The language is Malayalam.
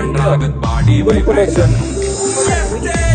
and Dragon body vibration.